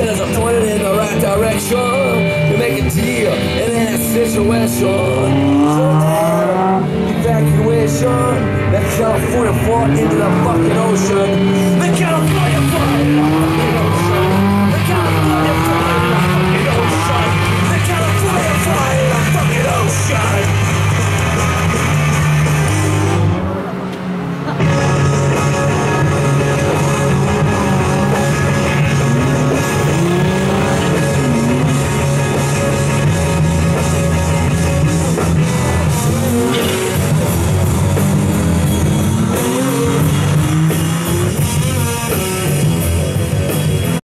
Antennas are pointed in the right direction. You make a deal in that situation. So evacuation. That California fall into the fucking ocean.